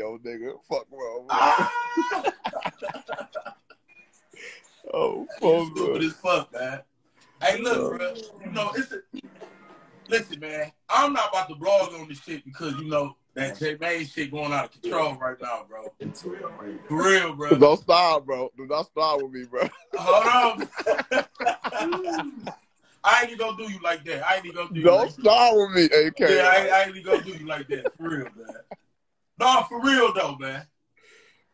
radio, nigga. Fuck wrong. Ah! oh, fuck. stupid as fuck, man. Hey, look, bro. You know, it's a, listen, man. I'm not about to blog on this shit because you know that J May shit going out of control right now, bro. For real, bro. Don't start, bro. Do not start with me, bro. Hold on. I ain't even gonna do you like that. I ain't even gonna do you Don't like that. start with me, AK. Yeah, I, ain't- I ain't even gonna do you like that. For real, man. No, for real though, man.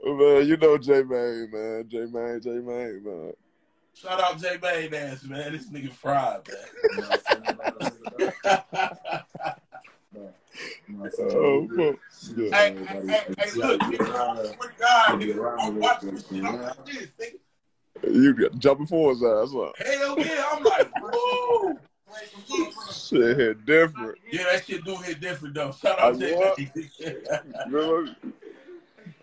Oh, man, you know J Main, man. J Main, J Main, man. Shout out J May ass, man. This nigga fried, man. Oh, fuck. Hey, hey, hey, hey, look, nigga, I swear to God, nigga, I'm watching this shit. I'm like this, nigga. You got jumping for his ass, huh? Hell yeah, I'm like, whoa. Shit hit different. Yeah, that shit do hit different though. Shout out J what? May. Really?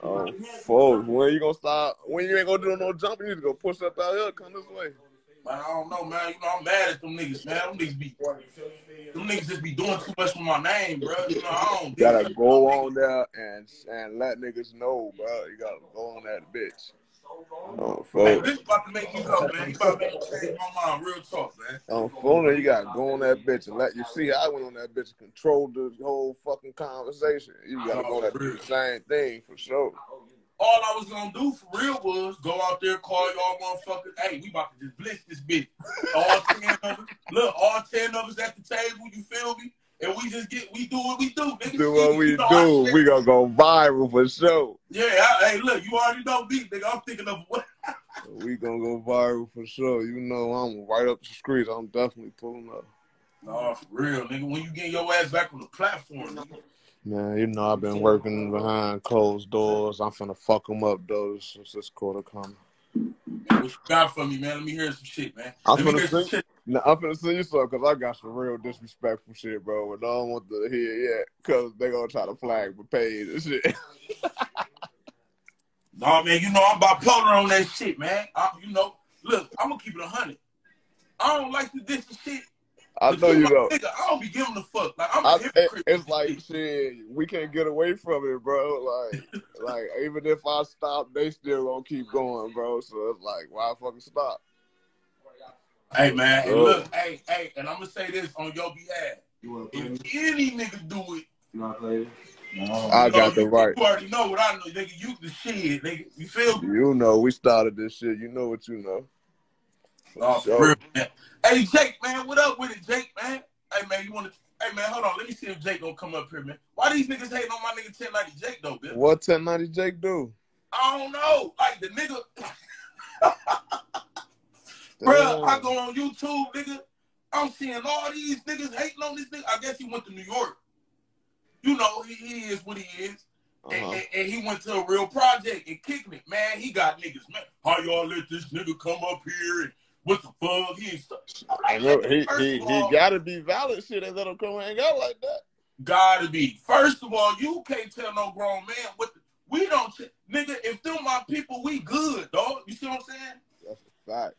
Oh, folks, when you gonna stop? When you ain't gonna do no jumping, you need to go push up out here. Come this way. Man, I don't know, man. You know, I'm mad at them niggas, man. Them niggas be, them niggas just be doing too much with my name, bro. You know, I don't. You gotta go on there and and let niggas know, bro. You gotta go on that bitch. Oh, Man, folks. this about to make me man. You about to make change my mind. Real talk, man. On phone, you gotta go on that bitch and let you see. I went on that bitch and controlled the whole fucking conversation. You gotta go oh, on that the same thing for sure. All I was gonna do for real was go out there, call y'all motherfuckers. Hey, we about to just blitz this bitch. All ten of us. Look, all ten of us at the table. You feel me? And we just get, we do what we do. Nigga. Do what we You know do. We gonna go viral for sure. Yeah, I, hey, look, you already know me, nigga. I'm thinking of what. We gonna go viral for sure. You know I'm right up the street. I'm definitely pulling up. Nah, for real, nigga. When you get your ass back on the platform, nigga. Man, you know I've been working behind closed doors. I'm finna fuck them up though since this quarter coming. What you got for me, man? Let me hear some shit, man. I'm Let me finna hear some shit. Now I'm finna send you something because I got some real disrespectful shit, bro. and I don't want to hear yet because they gonna try to flag my page and shit. No, man, you know I'm bipolar on that shit, man. I, you know, look, I'm gonna keep it a hundred. I don't like the shit. I know you know. Nigga, I don't be giving a fuck. Like I'm a I, hypocrite. it's like shit. We can't get away from it, bro. Like, like even if I stop, they still gonna keep going, bro. So it's like, why fucking stop? Hey man, and Oh. look, hey, hey, and I'm gonna say this on your behalf. You want to play? If any nigga do it, You want to play? No. I you know, got the you, right. You already know what I know, nigga. You the shit, nigga. You feel me? You know, we started this shit. You know what you know. Oh, for Sure. real, man. Hey Jake, man, what up with it, Jake, man? Hey man, you wanna Hey man, hold on. Let me see if Jake gonna come up here, man. Why these niggas hating on my nigga 1090 Jake though, bitch? What 1090 Jake do? I don't know. Like the nigga Bro, I go on YouTube, nigga. I'm seeing all these niggas hating on this nigga. I guess he went to New York. You know, he, he is what he is. And, Uh-huh. and, and he went to a real project and kicked it. Man, he got niggas, man. How y'all let this nigga come up here and what the fuck? He. I know he he, of he all- gotta be valid shit and let him come hang out like that. Gotta be. First of all, you can't tell no grown man what the, we don't nigga, if them my people, we good, dog. You see what I'm saying? That's a fact.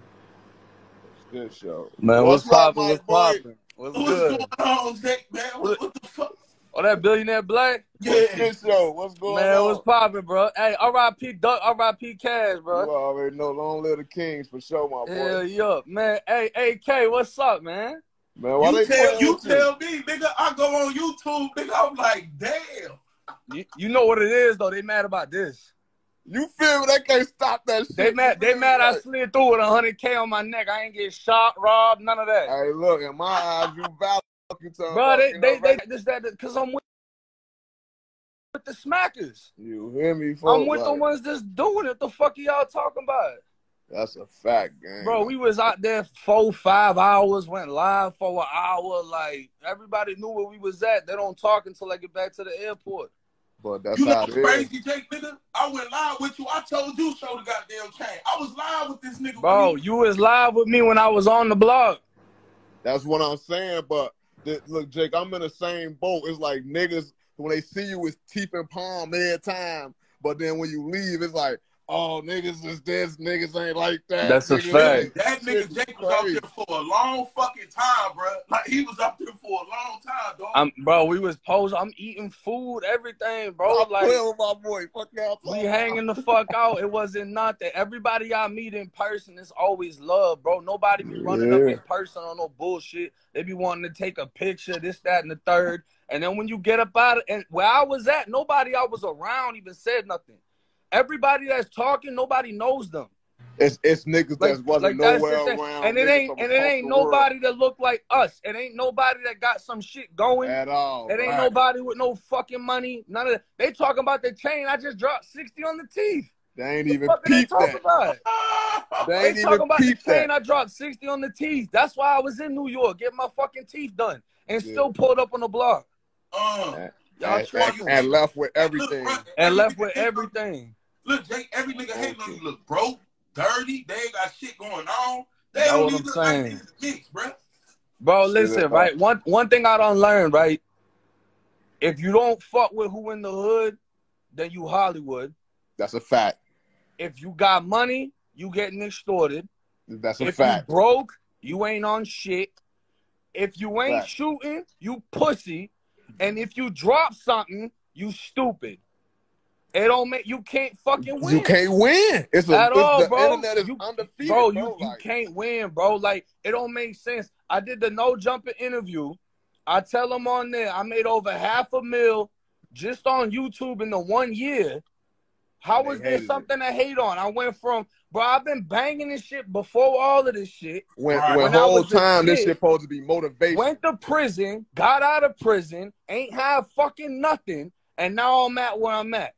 It's good show. Man, what's, up, poppin'? What's poppin'? What's What's good? going on, Jake, man? What, what the fuck? Oh, that billionaire black? What's Yeah. good show? What's going Man, on? what's poppin', bro? Hey, R.I.P. Duck, R.I.P. Cash, bro. You bro. already know long live the kings for sure, my boy. Hell yeah, man. Hey, AK, what's up, man? Man, why You they tell, you tell me, nigga, I go on YouTube, nigga, I'm like, damn. You, you know what it is though. They mad about this. You feel me? They can't stop that shit. They mad. They mad. I slid through with hundred k on my neck. I ain't get shot, robbed, none of that. Hey, look, in my eyes, you valid. Bro, they you they know, they right? this that because I'm with, with the smackers. You hear me, I'm folks? with the ones that's doing it. The fuck are y'all talking about? That's a fact, gang. Bro, we was out there four, five hours, went live for an hour. Like everybody knew where we was at. They don't talk until I get back to the airport. But that's You know how what's it is. crazy, Jake, nigga? I went live with you. I told you show the goddamn chain. I was live with this nigga. Bro, when you was live with me when I was on the blog. That's what I'm saying. But th- look, Jake, I'm in the same boat. It's like niggas when they see you with teeth and palm every time, but then when you leave, it's like oh niggas is this, niggas ain't like that. That's a Niggas- fact. That nigga Jake was out crazy. there for a long fucking time, bro. Like he was out there for a long time, dog. I'm bro, we was posing. I'm eating food, everything, bro. I'm Like with my boy. Fuck y'all. we hanging the fuck out. It wasn't nothing. Everybody I meet in person is always love, bro. Nobody be running up Yeah. in person on no bullshit. They be wanting to take a picture, this, that, and the third. And then when you get up out of and where I was at, nobody I was around even said nothing. Everybody that's talking, nobody knows them. It's it's niggas Like, that wasn't like that's nowhere the thing. around. And it ain't and it ain't the world nobody that look like us. It ain't nobody that got some shit going. at all. It ain't right. nobody with no fucking money. None of that. They talking about the chain. I just dropped 60 on the teeth. They ain't The even fuck they peep talking that. about? They They ain't talking about the chain. that. I dropped 60 on the teeth. That's why I was in New York getting my fucking teeth done and Yeah. still pulled up on the block. Uh, Y'all And, and, and left with everything. And left with everything. Look, Jake, every nigga hating on you look broke, dirty. They ain't got shit going on. They Know don't what even I'm look saying. like these mix, bro. Bro, listen, up. right? One one thing I don't learn, right? If you don't fuck with who in the hood, then you Hollywood. That's a fact. If you got money, you getting extorted. That's a if fact. you broke, you ain't on shit. If you ain't Fact. shooting, you pussy. And if you drop something, you stupid. It don't make you can't fucking win. You can't win. It's a At it's, all, the bro. internet is You- undefeated, bro, bro. you, you like, can't win, bro. Like it don't make sense. I did the no jumping interview. I tell them on there, I made over half a mil just on YouTube in the one year. How was there hated it. something to hate on? I went from, bro, I've been banging this shit before all of this shit. when Right. when When I whole was a time this shit supposed to be motivation. Went to prison, got out of prison, ain't have fucking nothing, and now I'm at where I'm at.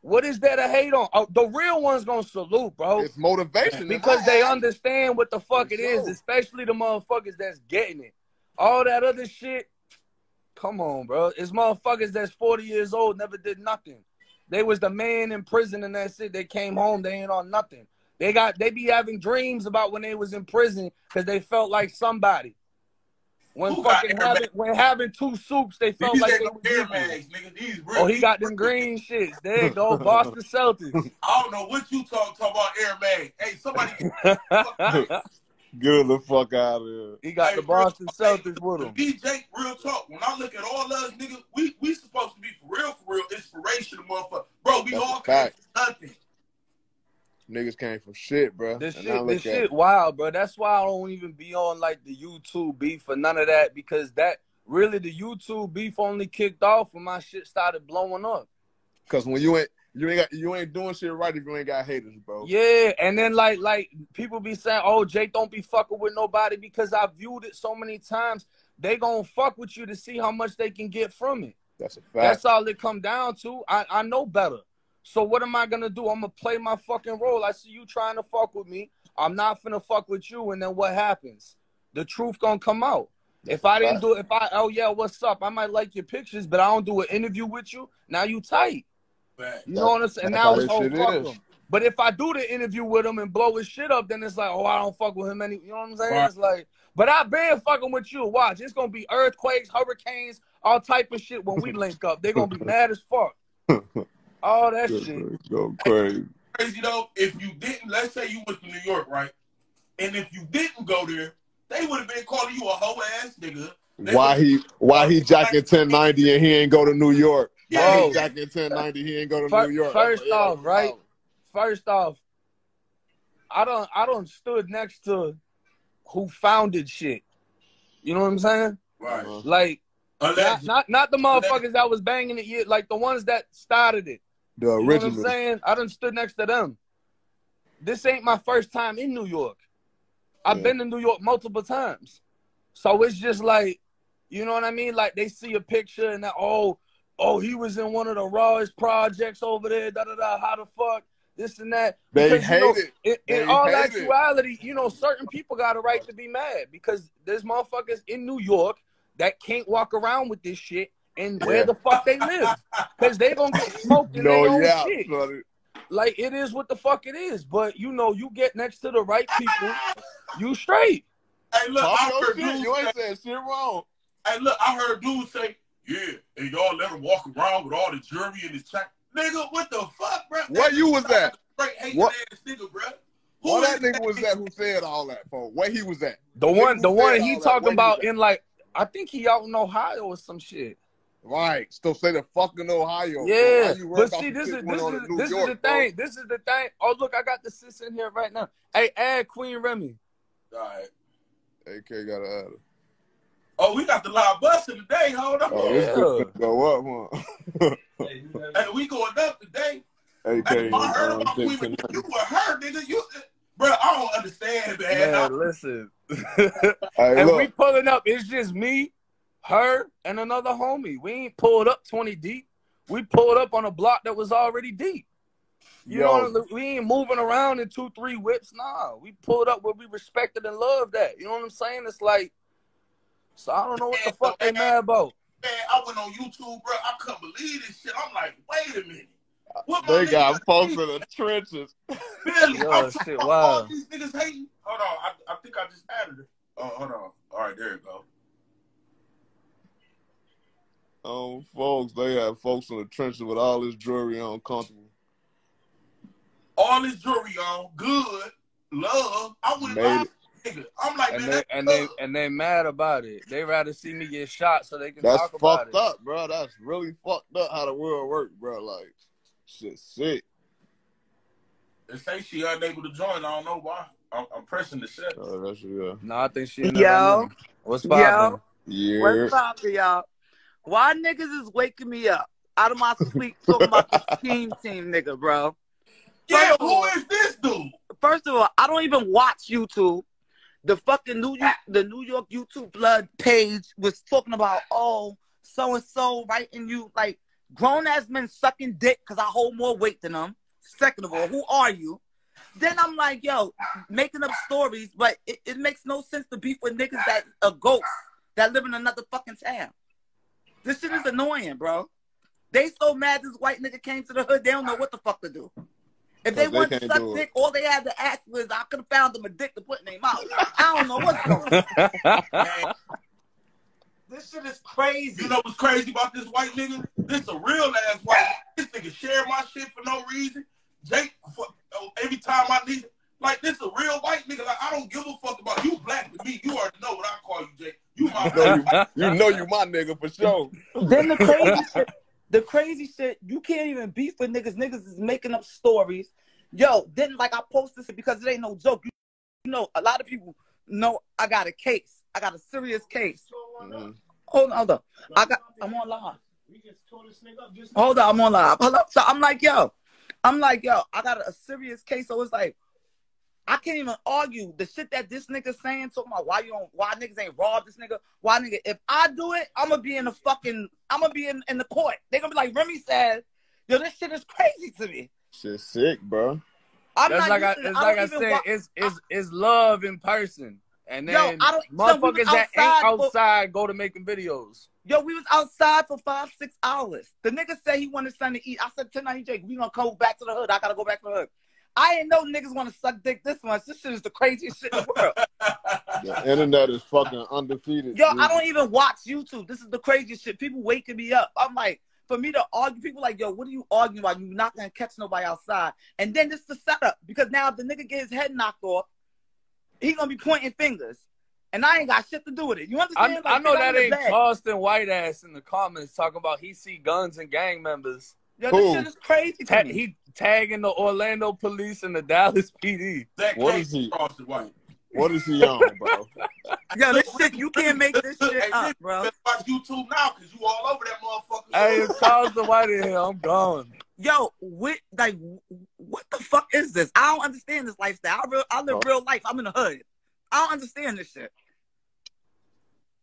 What is there to hate on? Oh, the real ones gonna salute, bro. it's motivation because they understand what the fuck For it is, sure. especially the motherfuckers that's getting it. All that other shit, come on, bro. It's motherfuckers that's 40 years old, never did nothing. They was the man in prison and that's it. They came home, they ain't on nothing. They got they be having dreams about when they was in prison because they felt like somebody. When Who fucking having when having two soups, they felt These like they no was bags, nigga. These real. Oh, he got them green shits. There you go, Boston Celtics. I don't know what you talk talk about air bags. Hey, somebody Get the fuck out of here. he got the Boston Celtics with him. DJ, real talk. When I look at all us niggas, we we supposed to be for real, for real, inspirational, motherfucker. Bro, we That's all a came fact. from nothing. Niggas came from shit, bro. This And shit, this shit, wild, bro. That's why I don't even be on like the YouTube beef for none of that because that really the YouTube beef only kicked off when my shit started blowing up. Cause when you ain't you ain't got you ain't doing shit right if you ain't got haters, bro. Yeah, and then like like people be saying, "Oh, Jake, don't be fucking with nobody," because I viewed it so many times. They gonna fuck with you to see how much they can get from it. That's a fact. That's all it come down to. I, I know better. So what am I gonna do? I'm gonna play my fucking role. I see you trying to fuck with me. I'm not finna fuck with you, and then what happens? The truth gonna come out. If I didn't do it, if I oh yeah, what's up? I might like your pictures, but I don't do an interview with you. Now you tight. Fact. You know what I'm saying? That's Now it's this oh fuck him. But if I do the interview with him and blow his shit up, then it's like, oh, I don't fuck with him any. You know what I'm saying? Right. It's like, but I've been fucking with you. Watch, it's gonna be earthquakes, hurricanes, all type of shit when we link up. They're gonna be mad as fuck. All that shit. Go crazy. Crazy though, if you didn't, let's say you went to New York, right? And if you didn't go there, they would have been calling you a hoe ass nigga. They Why he why he jacking 1090 and he ain't go to New York? Why Bro. he jacking 1090 he ain't go to Fir- New York? first That's off, right? First off, I don't I don't stood next to who founded shit. You know what I'm saying? Right. Uh-huh. Like not Allegedly. not, not the motherfuckers that was banging it yet, like the ones that started it. The You know what I'm original. saying? I done stood next to them. This ain't my first time in New York. I've Yeah. been to New York multiple times. So it's just like, you know what I mean? Like they see a picture and that, oh, oh, he was in one of the rawest projects over there, da da da, how the fuck, this and that. They Because, you hate know, it. In, They in all hate it. actuality, you know, certain people got a right to be mad because there's motherfuckers in New York that can't walk around with this shit and where Yeah. the fuck they live. Because they gonna get smoked in No, their own yeah. shit. brother. Like it is what the fuck it is. But you know, you get next to the right people, you straight. Hey, look, Talk I heard shit. dudes You ain't say, saying shit wrong. hey, look, I heard dudes say, yeah, and y'all let him walk around with all the jewelry in his check. Nigga, what the fuck, bro? Where you was at? straight hating What- ass nigga, bro. Who What is that nigga was that who said all that for? Where he was at? The Nigga one, the one he talking about in like, I think he out in Ohio or some shit. Right. Still say the fucking Ohio. Yeah, Why but see, this is this is this York, is the bro? thing. This is the thing. Oh, look, I got the sis in here right now. Hey, add Queen Remy. All right. AK got to add it. Oh, we got the live busting today. Hold on. Oh, this Yeah. go up, huh? Hey, you got Hey, we going up today. AK. Hey, I heard um, about Dick Queen. Tonight. You were her, nigga. You, bro. I don't understand, man. Man, listen. Hey, and look. we pulling up. It's just me, her, and another homie. We ain't pulled up twenty deep. We pulled up on a block that was already deep. You Yo. know, we ain't moving around in two, three whips. Nah, we pulled up where we respected and loved that. You know what I'm saying? It's like, so I don't know what the fuck they mad about. Man, I went on YouTube, bro. I couldn't believe this shit. I'm like, wait a minute. What They nigga got folks in the trenches. Billy, Yo, shit, talking wow. all these niggas hating. Hold on, I, I think I just added it. Oh, hold on. All right, there you go. Um, folks, they have folks in the trenches with all this jewelry on, comfortable. All this jewelry on, good, love. I wouldn't Made lie, it. nigga. I'm like, And man, they that's and they and they mad about it. They rather see me get shot so they can That's talk about fucked it. up, bro. That's really fucked up how the world works, bro. Like, shit, sick. They say she unable to join. I don't know why. I'm, I'm pressing the set. Oh, that's yeah. No, I think she. Yo. there right now. what's poppin'? Yeah. What's up, y'all? Why niggas is waking me up out of my sleep talking about the scheme team, nigga, bro? Yeah, First of who all- is this dude? First of all, I don't even watch YouTube. The fucking New York, the New York YouTube Blood page was talking about oh so and so writing you like grown ass men sucking dick because I hold more weight than them. Second of all, who are you? Then I'm like, yo, making up stories, but it, it makes no sense to beef with niggas that are ghosts that live in another fucking town. This shit is annoying, bro. They so mad this white nigga came to the hood, they don't know what the fuck to do. If they they want to can't suck dick, all they had to ask was, I could have found them a dick to put in their mouth. I don't know what's going on. This shit is crazy. you know what's crazy about this white nigga? This a real ass white. This nigga share my shit for no reason. Jake, for, oh, every time I need, like this a real white nigga. Like I don't give a fuck about you. Black to me, you already know what I call you, Jake. You know you, you know you my nigga for sure. then the crazy shit, the crazy shit, you can't even beef with niggas. Niggas is making up stories. Yo, then like I posted this because it ain't no joke. You, know, a lot of people know I got a case. I got a serious case. Mhm. Hold on, hold on. I got I'm on live. We just tore this nigga up just Hold on, I'm on live. Hold up. So I'm like, yo, I'm like, yo, I got a serious case. So it's like, I can't even argue the shit that this nigga saying, talking about why you don't, why niggas ain't robbed this nigga. Why nigga, if I do it, I'm gonna be in the fucking, I'm gonna be in, in the court. They gonna be like, Remy said, yo, this shit is crazy to me. Shit, sick, bro. I'm That's not like I, used it's I like don't I even said, wa- it's it's it's love in person, and then Yo, then I don't- so we was motherfuckers that ain't outside for- go to making videos. Yo, we was outside for five, six hours. The nigga said he wanted something to eat. I said, tonight, Jake, we gonna come back to the hood. I gotta go back to the hood. I didn't know niggas want to suck dick this much. This shit is the craziest shit in the world. The internet is fucking undefeated. Yo, dude. I don't even watch YouTube. This is the craziest shit. People waking me up. I'm like, for me to argue, people like, yo, what are you arguing about? You're not gonna catch nobody outside. And then this is the setup because now if the nigga get his head knocked off, he gonna be pointing fingers, and I ain't got shit to do with it. You I, understand? I Like, know I'm that ain't the bag. Charleston white ass in the comments talking about he see guns and gang members. Yo, Who? this shit is crazy to Ta- me. he tagging the Orlando police and the Dallas PD. that What case is he? Charleston White. What is he on, bro? Yo, this shit, you can't make this shit Hey, up, bro. you better watch YouTube now because you all over that motherfucker. Hey, if Charleston white in here, I'm gone. Yo, what, like, what the fuck is this? I don't understand this lifestyle. I, real, I live Oh. real life. I'm in the hood. I don't understand this shit.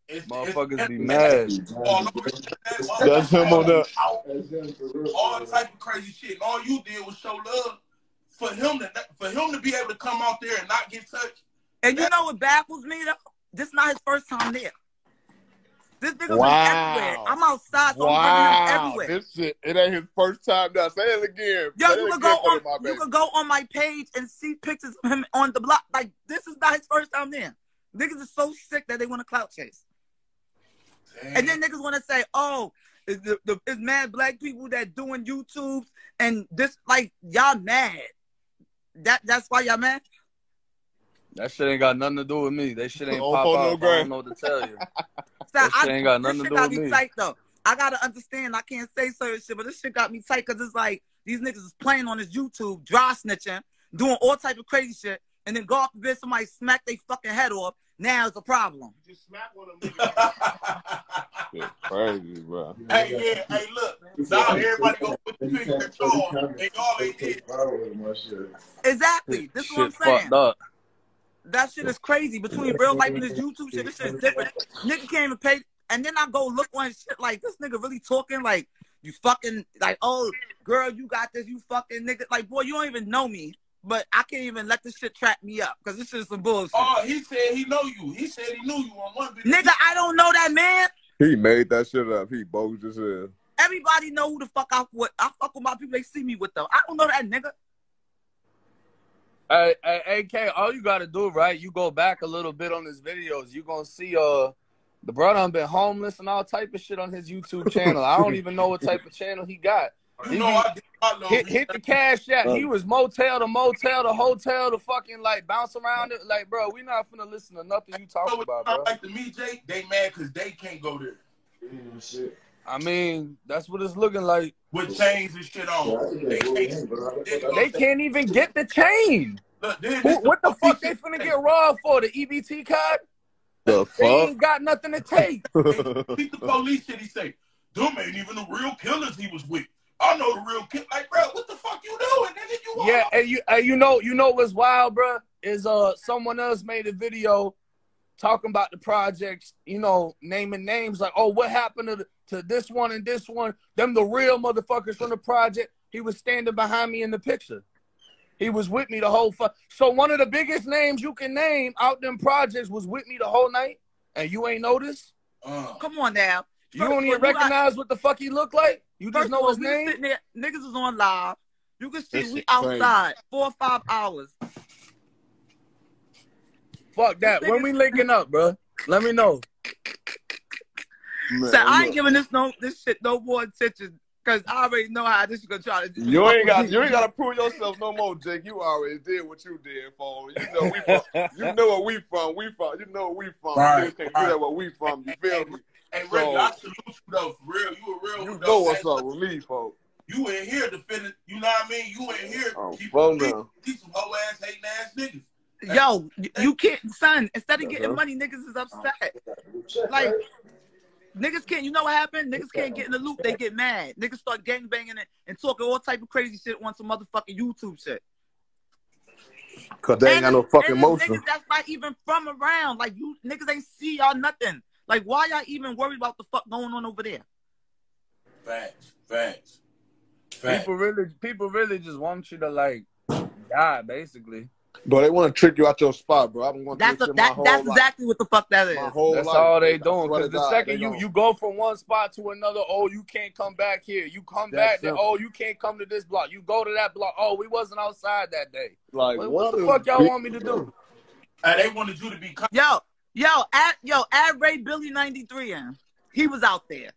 It's- Motherfuckers it's- be it's- mad. all over That's him on the- That's him for real. all type of crazy shit. And all you did was show love for him to for him to be able to come out there and not get touched. And you know what baffles me though? This is not his first time there. This nigga Wow. been everywhere. I'm outside, so I'm bringing him Wow, everywhere. this shit, it ain't his first time now. Say it again. Yo, Say you it can again go on you baby. can go on my page and see pictures of him on the block. Like this is not his first time there. Niggas are so sick that they want to clout chase. And then niggas want to say, oh, it's, the, the, it's mad black people that doing YouTube and this, like, y'all mad. That that's why y'all mad. That shit ain't got nothing to do with me. That shit ain't Don't pop out. no I don't gram. know what to tell you. So That I, shit ain't got this nothing to do got with me me. tight though. I gotta understand. I can't say certain shit, but this shit got me tight because it's like these niggas is playing on this YouTube, dry snitching, doing all type of crazy shit, and then go off the bed, somebody smack their fucking head off. Now it's a problem. Just smack one of them. niggas. Shit crazy, bro. hey, yeah, hey, look. Now everybody go put the finger control, and y'all ain't did. Exactly. This is what I'm saying. up. That shit is crazy. Between real life and this YouTube shit, this shit is different. Nigga can't even pay. And then I go look on shit like this nigga really talking like you fucking like oh girl you got this you fucking nigga like boy you don't even know me but I can't even let this shit track me up because this is some bullshit. Oh, he said he know you. He said he knew you on one video. Nigga, I don't know that man. He made that shit up. He bogus as hell. Everybody know who the fuck I fuck with. I fuck with my people. They see me with them. I don't know that nigga. Hey, hey, AK, all you gotta do, right? You go back a little bit on his videos. You gonna see, uh, the brother done been homeless and all type of shit on his YouTube channel. I don't even know what type of channel he got. You know I did I know Hit, hit the cash app. He was motel to motel to hotel to fucking like bounce around it. Like, bro, we not finna listen to nothing you You know talking about, bro. like to me, Jay? They mad because they can't go there I mean, that's what it's looking like. with chains and shit on. They can't. They can't even get the chain. Look, then Who, what the fuck they finna get robbed for? The EBT card? The fuck? They fuck? ain't got nothing to take. Beat the police shit. He say, "Them ain't even the real killers he was with." I know the real kid. Like, bro, what the fuck you doing, nigga? You Yeah, up- and you, and you know, you know what's wild, bro? Is uh someone else made a video talking about the projects, you know, naming names like, oh, what happened to the, to this one and this one? Them the real motherfuckers from the project. He was standing behind me in the picture. He was with me the whole fu- So one of the biggest names you can name out them projects was with me the whole night, and you ain't noticed. Uh, Come on now. You don't even all, you got- recognize what the fuck he looked like. You just First know of all, his name. sitting there, niggas is on live. You can see This we shit crazy. outside four or five hours. Fuck that. When we linking up, bro? Let me know. Man, so I ain't look. giving this no this shit no more attention because I already know how this is gonna try to. Do. You ain't got you ain't gotta prove yourself no more, Jake. You already did what you did, for You know we from. You know where we from. We from. You know where we from. Right, You can't right. do that where we from. You feel me? Hey, Ricky, So- I salute you though, for real. You a real. You know what's up with me, folks. You in here defending. You know what I mean? You in here. Oh, keep- fuck no. These some hoe ass hating ass niggas. Yo, you can't, son. Instead of getting Uh-huh. money, niggas is upset. Like niggas can't. You know what happened? Niggas can't get in the loop. They get mad. Niggas start gang banging and, and talking all type of crazy shit on some motherfucking YouTube shit. Cause they ain't got no fucking and motion. Niggas that's not even from around. Like you niggas ain't see y'all nothing. Like why y'all even worried about the fuck going on over there? Facts. Facts. Facts. People really, people really just want you to like die, basically. But they want to trick you out your spot, bro. I've been going through That's this a, shit my that, whole that's life. exactly what the fuck that is. That's life. all they doing. Because the God, second they you gon- you go from one spot to another, oh, you can't come back here. You come That back, then oh, you can't come to this block. You go to that block. Oh, we wasn't outside that day. like What, what the fuck y'all want me to do? Hey, they wanted you to be. Con- Yo, yo, at yo, at Ray Billy ninety three in. He was out there.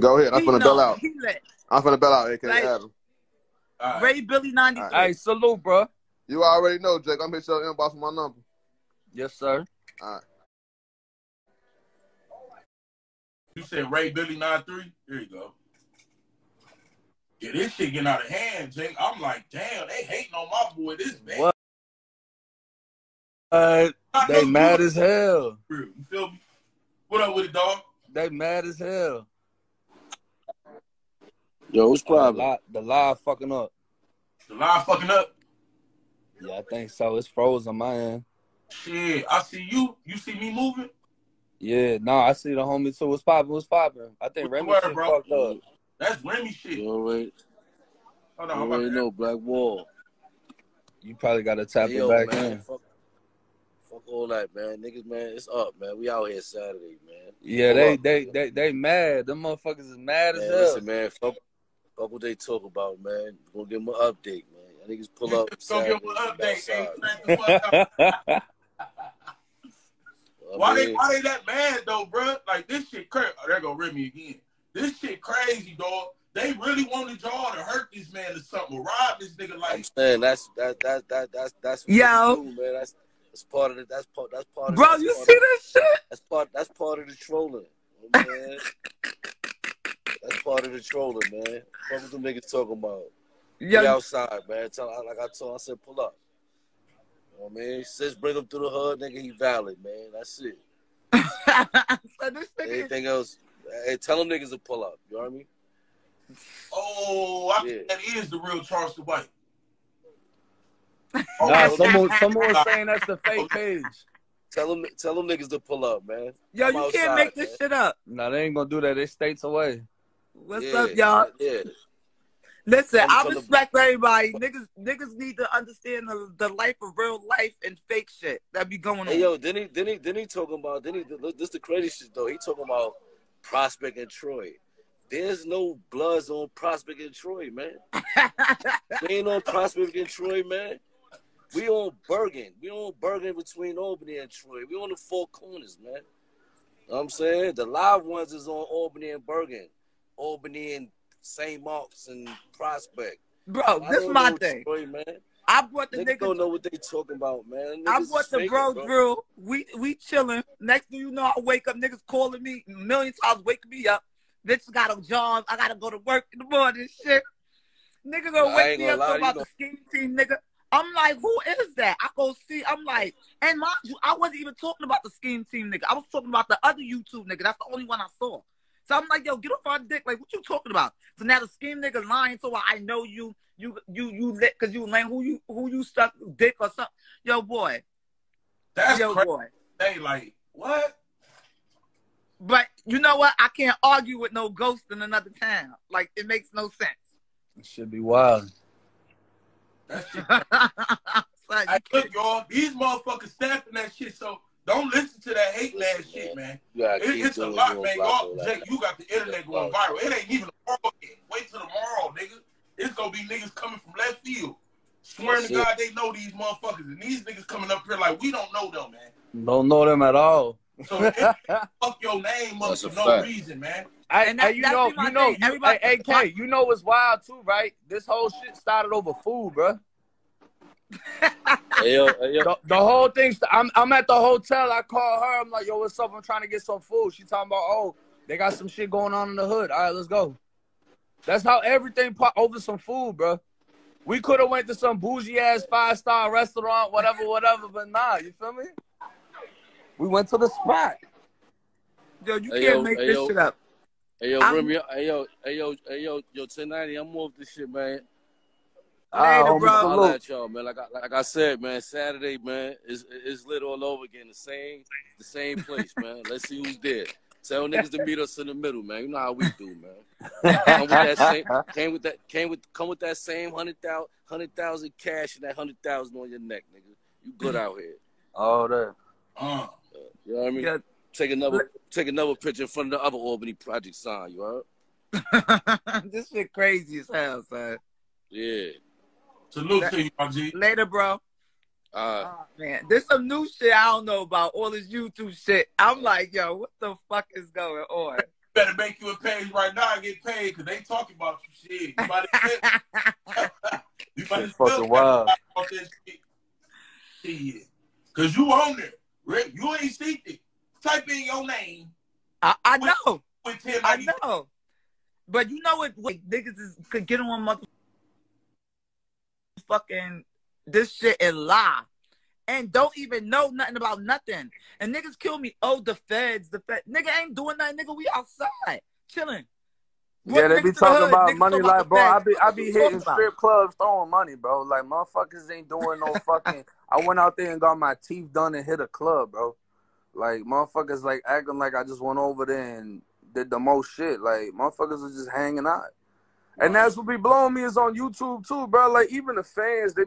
Go ahead. I'm He finna know. bail out. He lit. I'm finna bail out, AK Like- Adam. All right. Ray Billy ninety three. Hey, salute, bro. You already know, Jake. I'm hit your inbox with my number. Yes, sir. All right. You said Ray Billy 93? Here you go. Yeah, this shit getting out of hand, Jake. I'm like, damn, they hating on my boy this bad. What? Uh, they mad as hell. You feel me? What up with it, dog? They mad as hell. Yo, what's The problem? lie, the lie fucking up. The line fucking up. Yeah, I think so. It's frozen, my end. Shit, I see you. You see me moving? Yeah, no, I see the homie too. What's popping? What's popping? I think What's Remy word, shit bro? fucked up. That's Remy shit. You already, Hold you on, I'm already know Black Wall. You probably got to tap Hey, it yo, back man, in. fuck, fuck all that, man. Niggas, man, it's up, man. We out here Saturday, man. Yeah, they, up. they they they mad. Them motherfuckers is mad as Man, hell. listen, man, fuck, fuck what they talk about, man. Gonna give them an update, man. Y'all niggas pull up Go Saturday. give him an update. Hey, outside. the fuck up. Why they why they that mad though, bro? Like this shit crazy. Oh, there go Remy again. This shit crazy, dog. they really wanted y'all to hurt this man or something, or rob this nigga Like I'm like saying that's that that that that's that's what Yo. they do, man. That's that's part of it. That's part. That's part. Of, Bro, that's you part see of, this shit? That's part. That's part of the trolling, man. that's part of the trolling, man. What was the niggas talking about? Be outside, man. Tell like I told, I said, pull up. You know what I mean? Sis, bring him through the hood, nigga. He valid, man. That's it. so this nigga, Anything else? Hey, tell them niggas to pull up. You know what I mean? Oh, I think Yeah. that is the real Charleston White. Oh nah, Oh, someone, someone was saying that's the fake page. Tell them, tell them niggas to pull up, man. yo, I'm you outside, can't make this man. shit up. Nah, they ain't gonna do that. They states away. What's Yeah, up, y'all? Yeah. Listen, I'm I from the- respect everybody. Niggas, niggas need to understand the, the life of real life and fake shit that be going on. Hey yo, then he then he then he talking about then he this the crazy shit though. He talking about Prospect and Troy. There's no bloods on Prospect and Troy, man. We ain't on Prospect and Troy, man. We on Bergen. We on Bergen between Albany and Troy. We on the four corners, man. You Know what I'm saying? The live ones is on Albany and Bergen. Albany and St. Mark's and Prospect. Bro, I this don't my thing. Troy, man. I brought the Niggas niggas. don't know what they talking about, man. I Niggas brought the faking, bro bro. We we chilling. Next thing you know, I wake up, niggas calling me a million times, waking me up. Bitch got a job. I gotta go to work in the morning. Shit. Nigga gonna wake me up lie talking to you, about the scheme team, nigga. I'm like, who is that? I go see. I'm like, and mind you, I wasn't even talking about the scheme team, nigga. I was talking about the other YouTube nigga. That's the only one I saw. So I'm like, yo, get off our dick. Like, what you talking about? So now the scheme nigga lying. So I know you, you, you, you lit because you lame. Who you, who you stuck dick or something? Yo, boy. That's yo, crazy. boy. They like what? But you know what? I can't argue with no ghost in another town. Like it makes no sense. It should be wild. That shit. Son, I can't- look, y'all. These motherfuckers snapping that shit. So don't listen to that hate ass shit, man. You It, it's a doing lot, man. block Y'all, Jake, you got the internet going viral. It ain't even tomorrow yet. Wait till tomorrow, nigga. It's gonna be niggas coming from left field. Swearing to That's God, they know these motherfuckers, and these niggas coming up here like we don't know them, man. Don't know them at all. So it, fuck your name up That's for no fact. reason, man. I, And that- hey, you that know, my you know, thing. you, Everybody- hey, AK, you know what's wild too, right? This whole shit started over food, bro. Hey yo, hey yo, The, the whole thing. st- I'm I'm at the hotel. I call her. I'm like, yo, what's up? I'm trying to get some food. She talking about, oh, they got some shit going on in the hood. All right, let's go. That's how everything pop over some food, bro. We could have went to some bougie ass five star restaurant, whatever, whatever, but nah, you feel me? We went to the spot. Yo, you Hey, can't yo, make hey, this yo. shit up. Hey yo, I'm- Remy, hey yo, hey yo, hey yo, yo, 1090, I'm off this shit, man. Later, homie, bro. I'll salute. at y'all, man. Like I, like I said, man, Saturday, man, is is lit all over again. The same, the same place, man. Let's see who's there. Tell niggas to meet us in the middle, man. You know how we do, man. Come with that same, came with that, came with, come with that same hundred thousand, hundred thousand cash and that hundred thousand on your neck, nigga. You good out here. Oh, that. Uh, You know what I mean? Yeah. Take another, take another picture in front of the other Albany project sign. You heard? this shit crazy as hell, son. Yeah. salute That- to you, my G. Later, bro. Uh, Oh, man, there's some new shit I don't know about. All this YouTube shit. I'm like, yo, what the fuck is going on? Better make you a page right now and get paid because they talking about you shit. You might have you might Shit fucking wild. about that shit. Shit. Cause you on there. Rick, you ain't seen it. Type in your name I, I know. with 10 I know. But you know what, what niggas is could get on mother fucking this shit and lie. And don't even know nothing about nothing. And niggas kill me. Oh, the feds, the feds. nigga ain't doing nothing, nigga. We outside. Chilling. Yeah, they be talking about money like, bro. I be I be hitting strip. strip clubs throwing money, bro. Like motherfuckers ain't doing no fucking. I went out there and got my teeth done and hit a club, bro. Like motherfuckers like acting like I just went over there and did the most shit. Like motherfuckers are just hanging out. And that's what be blowing me is on YouTube too, bro. Like even the fans, they